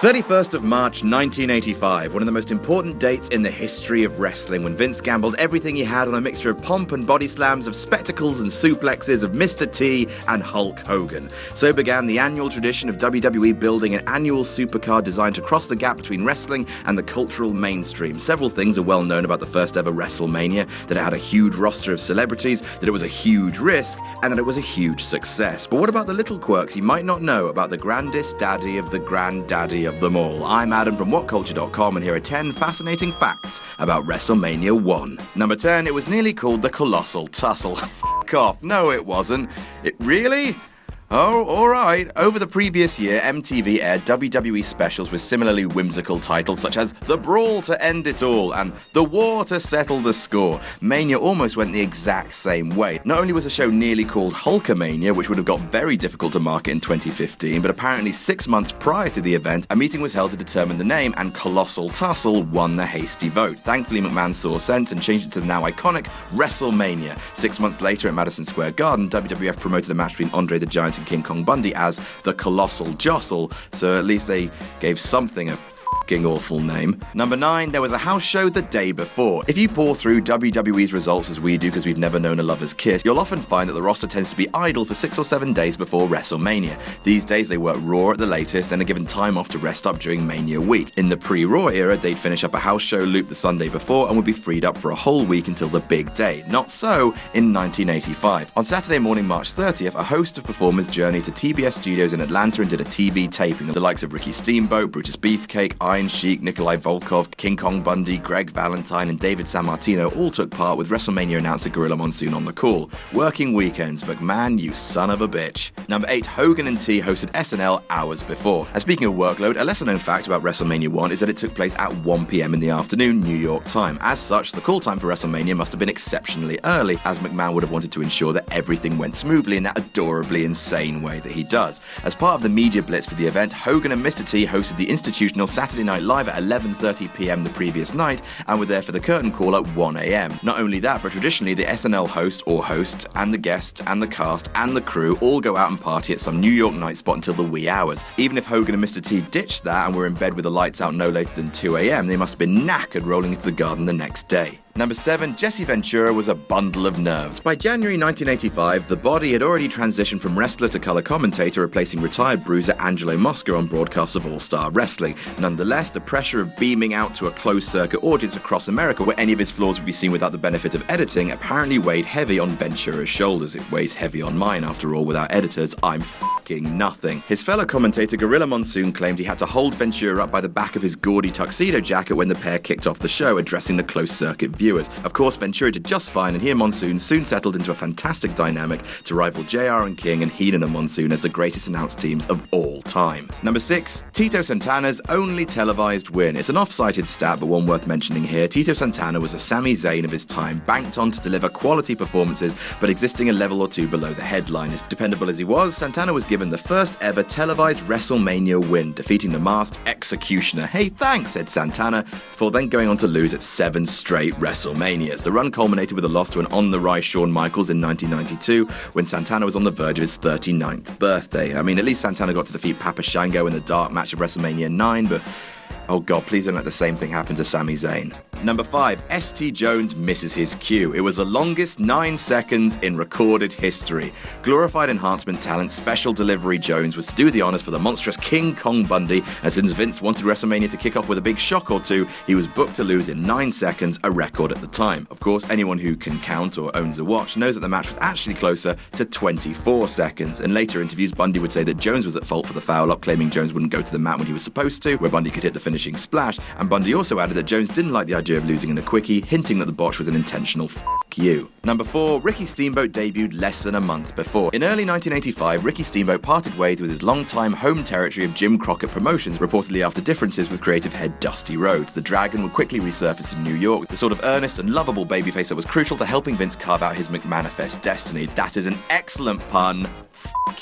31st of March 1985, one of the most important dates in the history of wrestling when Vince gambled everything he had on a mixture of pomp and body slams, of spectacles and suplexes, of Mr. T and Hulk Hogan. So began the annual tradition of WWE building an annual supercard designed to cross the gap between wrestling and the cultural mainstream. Several things are well known about the first ever WrestleMania that it had a huge roster of celebrities, that it was a huge risk, and that it was a huge success. But what about the little quirks you might not know about the grandest daddy of the granddaddy of them all. I'm Adam from WhatCulture.com, and here are 10 fascinating facts about WrestleMania 1. Number 10, it was nearly called the Colossal Tussle. F off. No, it wasn't. It really? Oh, alright. Over the previous year, MTV aired WWE specials with similarly whimsical titles such as The Brawl to End It All and The War to Settle the Score. Mania almost went the exact same way. Not only was the show nearly called Hulkamania, which would have got very difficult to market in 2015, but apparently six months prior to the event, a meeting was held to determine the name, and Colossal Tussle won the hasty vote. Thankfully, McMahon saw sense and changed it to the now iconic WrestleMania. Six months later at Madison Square Garden, WWF promoted a match between Andre the Giant King Kong Bundy as the Colossal Jostle, so at least they gave something a awful name. Number 9, there was a house show the day before. If you pore through WWE's results as we do because we've never known a lover's kiss, you'll often find that the roster tends to be idle for 6 or 7 days before WrestleMania. These days they work Raw at the latest and are given time off to rest up during Mania week. In the pre-Raw era, they'd finish up a house show loop the Sunday before and would be freed up for a whole week until the big day. Not so in 1985. On Saturday morning, March 30th, a host of performers journeyed to TBS studios in Atlanta and did a TV taping of the likes of Ricky Steamboat, Brutus Beefcake, Iron Sheik, Nikolai Volkov, King Kong Bundy, Greg Valentine, and David Sammartino all took part with WrestleMania announcer Gorilla Monsoon on the call. Working weekends, McMahon, you son of a bitch. Number 8, Hogan and T hosted SNL hours before. And speaking of workload, a lesser known fact about WrestleMania 1 is that it took place at 1pm in the afternoon, New York time. As such, the call time for WrestleMania must have been exceptionally early, as McMahon would have wanted to ensure that everything went smoothly in that adorably insane way that he does. As part of the media blitz for the event, Hogan and Mr. T hosted the institutional Saturday Night Live at 11:30 p.m. the previous night and were there for the curtain call at 1 a.m. Not only that, but traditionally the SNL host or hosts and the guests and the cast and the crew all go out and party at some New York night spot until the wee hours. Even if Hogan and Mr. T ditched that and were in bed with the lights out no later than 2 a.m., they must have been knackered rolling into the garden the next day. Number 7, Jesse Ventura was a bundle of nerves. By January 1985, the body had already transitioned from wrestler to color commentator, replacing retired bruiser Angelo Mosca on broadcasts of All Star Wrestling. Nonetheless, the pressure of beaming out to a closed circuit audience across America, where any of his flaws would be seen without the benefit of editing, apparently weighed heavy on Ventura's shoulders. It weighs heavy on mine, after all, without editors, I'm fucking nothing. His fellow commentator Gorilla Monsoon claimed he had to hold Ventura up by the back of his gaudy tuxedo jacket when the pair kicked off the show, addressing the closed circuit viewers. Of course, Ventura did just fine, and he and Monsoon soon settled into a fantastic dynamic to rival JR and King and Heenan and Monsoon as the greatest announced teams of all time. Number 6, Tito Santana's only televised win. It's an off-cited stat, but one worth mentioning here. Tito Santana was a Sami Zayn of his time, banked on to deliver quality performances, but existing a level or two below the headline. As dependable as he was, Santana was given the first ever televised WrestleMania win, defeating the masked Executioner. Hey, thanks, said Santana, before then going on to lose at seven straight WrestleManias. The run culminated with a loss to an on the rise Shawn Michaels in 1992 when Santana was on the verge of his 39th birthday. I mean, at least Santana got to defeat Papa Shango in the dark match of WrestleMania 9, but oh god, please don't let the same thing happen to Sami Zayn. Number 5. SD Jones misses his cue. It was the longest 9 seconds in recorded history. Glorified enhancement talent Special Delivery Jones was to do the honours for the monstrous King Kong Bundy, and since Vince wanted WrestleMania to kick off with a big shock or two, he was booked to lose in 9 seconds, a record at the time. Of course, anyone who can count or owns a watch knows that the match was actually closer to 24 seconds. In later interviews, Bundy would say that Jones was at fault for the foul up, claiming Jones wouldn't go to the mat when he was supposed to, where Bundy could hit the finishing splash, and Bundy also added that Jones didn't like the idea of losing in a quickie, hinting that the botch was an intentional f you. Number 4, Ricky Steamboat debuted less than a month before. In early 1985, Ricky Steamboat parted ways with his longtime home territory of Jim Crockett Promotions, reportedly after differences with creative head Dusty Rhodes. The Dragon would quickly resurface in New York, the sort of earnest and lovable babyface that was crucial to helping Vince carve out his McManifest destiny. That is an excellent pun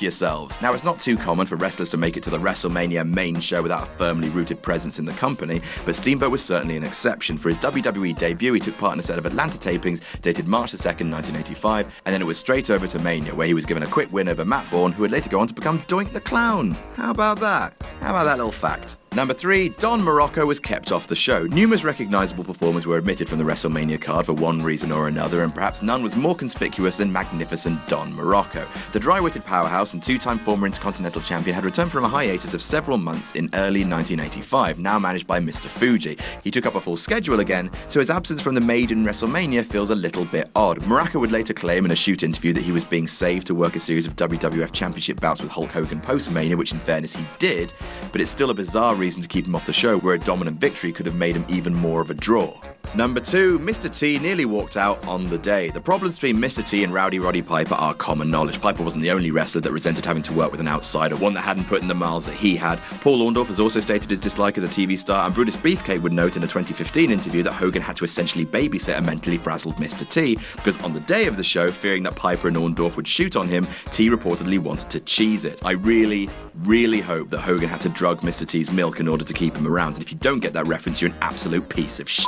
yourselves. Now, it's not too common for wrestlers to make it to the WrestleMania main show without a firmly rooted presence in the company, but Steamboat was certainly an exception. For his WWE debut, he took part in a set of Atlanta tapings dated March 2nd, 1985, and then it was straight over to Mania, where he was given a quick win over Matt Borne, who would later go on to become Doink the Clown. How about that? How about that little fact? Number three, Don Muraco was kept off the show. Numerous recognizable performers were omitted from the WrestleMania card for one reason or another, and perhaps none was more conspicuous than magnificent Don Muraco. The dry witted powerhouse and two time former Intercontinental Champion had returned from a hiatus of several months in early 1985, now managed by Mr. Fuji. He took up a full schedule again, so his absence from the maiden WrestleMania feels a little bit odd. Muraco would later claim in a shoot interview that he was being saved to work a series of WWF Championship bouts with Hulk Hogan post Mania, which in fairness he did, but it's still a bizarre reason to keep him off the show, where a dominant victory could have made him even more of a draw. Number two, Mr. T nearly walked out on the day. The problems between Mr. T and Rowdy Roddy Piper are common knowledge. Piper wasn't the only wrestler that resented having to work with an outsider, one that hadn't put in the miles that he had. Paul Orndorff has also stated his dislike of the TV star, and Brutus Beefcake would note in a 2015 interview that Hogan had to essentially babysit a mentally frazzled Mr. T, because on the day of the show, fearing that Piper and Orndorff would shoot on him, T reportedly wanted to cheese it. I really, really hope that Hogan had to drug Mr. T's milk in order to keep him around, and if you don't get that reference, you're an absolute piece of shit.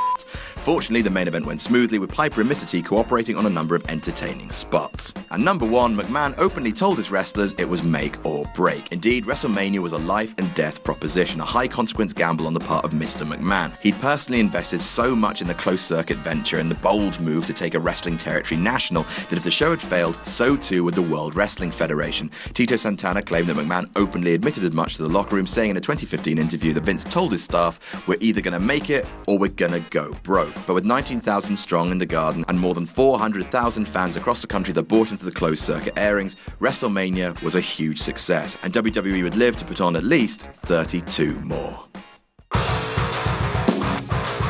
Fortunately, the main event went smoothly with Piper and Mr. T cooperating on a number of entertaining spots. And number one, McMahon openly told his wrestlers it was make or break. Indeed, WrestleMania was a life and death proposition, a high consequence gamble on the part of Mr. McMahon. He'd personally invested so much in the closed circuit venture and the bold move to take a wrestling territory national that if the show had failed, so too would the World Wrestling Federation. Tito Santana claimed that McMahon openly admitted as much to the locker room, saying in a 2015 interview that Vince told his staff, We're either going to make it or we're going to go broke. But with 19,000 strong in the garden and more than 400,000 fans across the country that bought into the closed circuit airings, WrestleMania was a huge success, and WWE would live to put on at least 32 more.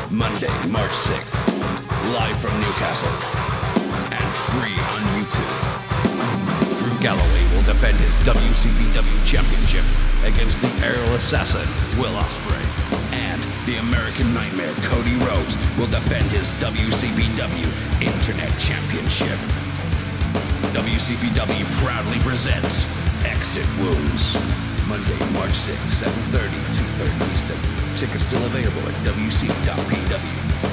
Monday, March 6th, live from Newcastle and free on YouTube. Drew Galloway will defend his WCPW championship against the aerial assassin, Will Ospreay. The American Nightmare, Cody Rhodes, will defend his WCPW Internet Championship. WCPW proudly presents Exit Wounds. Monday, March 6th, 7.30, 2.30 Eastern. Tickets still available at WC.PW.